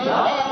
الله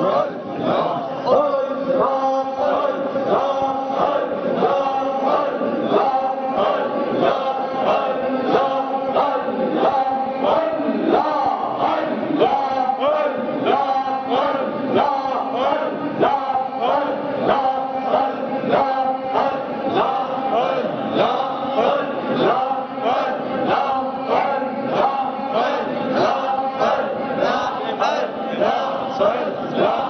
हर God.